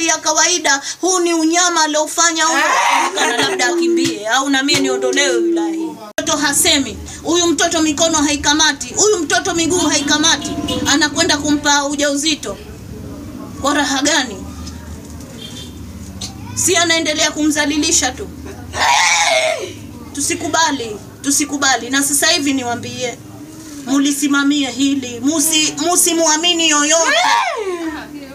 kawaida huu ni unyama aliofanya huyu. Labda akimbie au na mimi niondolewe wilaya hii. Mtoto hasemi huyu mtoto mikono haikamati huyu mtoto miguu haikamati. Anakwenda kumpa ujauzito. Kwa raha gani? Si anaendelea kumzalilisha tu. Tusikubali tusikubali. Na sasa hivi niwaambie, mulisimamie hili. Musi musimwamini yoyote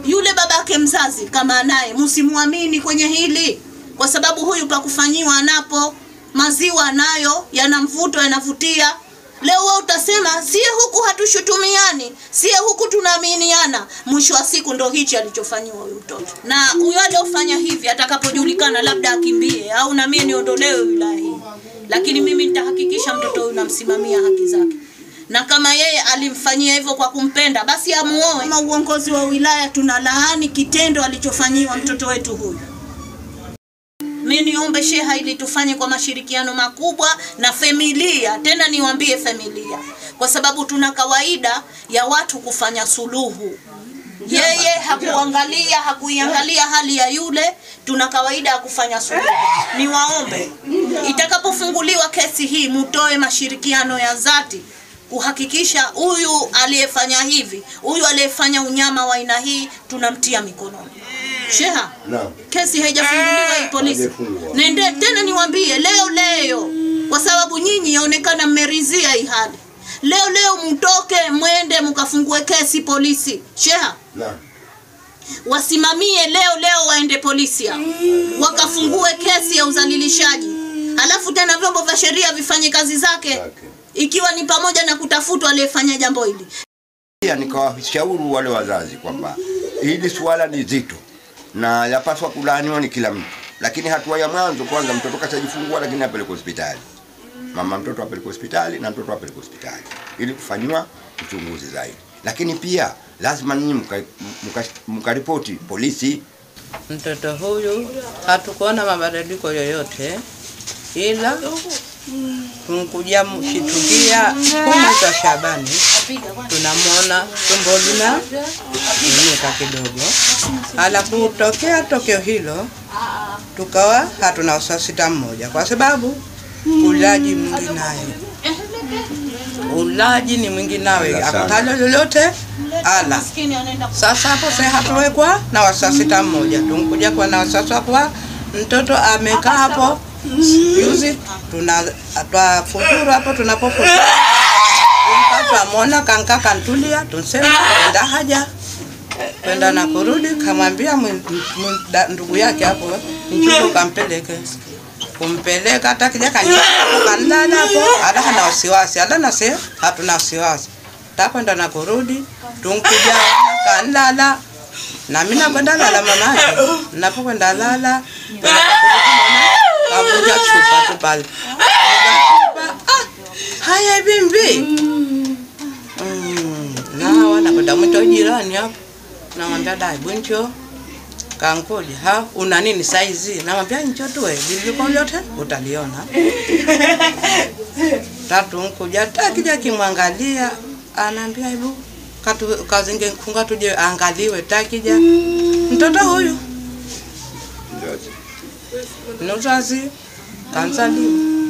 yule babake mzazi kama anaye msimwamini kwenye hili. Kwa sababu huyu pakufanyiwa anapo maziwa nayo yana mvuto yanavutia. Leo wewe utasema sie huku hatushutumiani sie huku tunaaminiana. Mwisho wa siku ndo hichi alichofanyiwa huyu mtoto. Na huyo aliofanya hivi atakapojulikana labda akimbie au na mimi niondolewe wilaya hii. Lakini mimi nitahakikisha mtoto huyu namsimamia haki zake na kama yeye alimfanyia hivyo kwa kumpenda basi amuoe. Kama uongozi wa wilaya tunalaani kitendo alichofanyiwa mtoto wetu huyu. Mimi niombe sheha ili tufanye kwa mashirikiano makubwa na familia. Tena niwambie familia kwa sababu tuna kawaida ya watu kufanya suluhu. Yeye hakuangalia hakuiangalia hali ya yule tuna kawaida ya kufanya suluhu. Niwaombe itakapofunguliwa kesi hii mutoe mashirikiano ya dhati kuhakikisha huyu aliyefanya hivi huyu aliyefanya unyama wa aina hii tunamtia mikononi sheha Naam. kesi haijafunguliwa hii polisi nende tena niwambie leo leo kwa sababu nyinyi yaonekana mmerizia hii hali leo leo mtoke mwende mkafungue kesi polisi sheha Naam. wasimamie leo leo waende polisi hao. wakafungue kesi ya uzalilishaji alafu tena vyombo vya sheria vifanye kazi zake Zake. Ikiwa ni pamoja na kutafutwa aliyefanya jambo hili. Pia nikawashauri wale wazazi kwamba hili suala ni zito na yapaswa kulaaniwa ni kila mtu, lakini hatua ya mwanzo kwanza, mtoto kashajifungua, lakini apelekwe hospitali, mama mtoto apelekwe hospitali na mtoto apelekwe hospitali ili kufanyiwa uchunguzi zaidi. Lakini pia lazima ninyi mka- mka- mkaripoti polisi. Mtoto huyu hatukuona mabadiliko yoyote, ila tunkuja mshitukia kumwezi za Shabani. Tunamwona tumbo lina inuka kidogo, alafu tokea tokeo hilo tukawa hatuna usasita mmoja, kwa sababu ulaji mwingi naye. Ulaji ni mwingi nawe, akutalo lolote ala. Sasa hapo se hatuwekwa na wasasita mmoja, tunkuja kwa na wasiwasi kwa mtoto amekaa hapo juzi, tuna twafuturu hapo tunapofuturu twamwona kanka kantulia, tunsema enda haja. Kwenda na kurudi, kamwambia ndugu yake hapo nchuko kampeleke kumpeleka hata kija kanya kanlala hapo, ala hana wasiwasi, ala nase hatuna wasiwasi, takwenda na kurudi tunkuja kanlala na mimi nakwenda lala mamake, napokwenda lala mama kavunja chupa pale haya bimbi Mm, na wanakwenda mwito jirani hapo, namwambia dai buncho kankuja ha? Una nini saizi? Namwambia ncho tuwe liliko lyote utaliona. Tatu nkuja takija kimwangalia, anaambia hebu katu kazinge nkunga tuje angaliwe takija mtoto huyu Nou chwazi, kansa li.